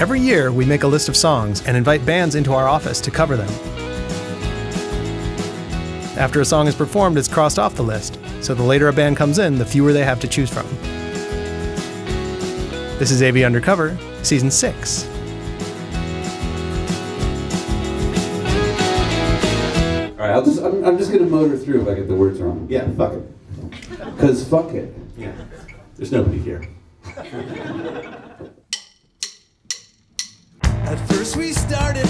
Every year, we make a list of songs and invite bands into our office to cover them. After a song is performed, it's crossed off the list, so the later a band comes in, the fewer they have to choose from. This is AV Undercover, Season 6. All right, I'll just, I'm, I'm just going to motor through if I get the words wrong. Yeah, fuck it. Because fuck it. Yeah. There's nobody here. we started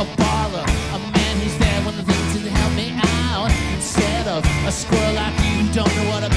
a baller, a man who's there when the things that help me out. Instead of a squirrel like you who don't know what a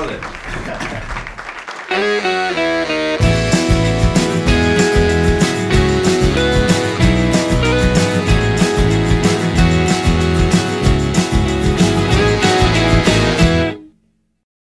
違うね。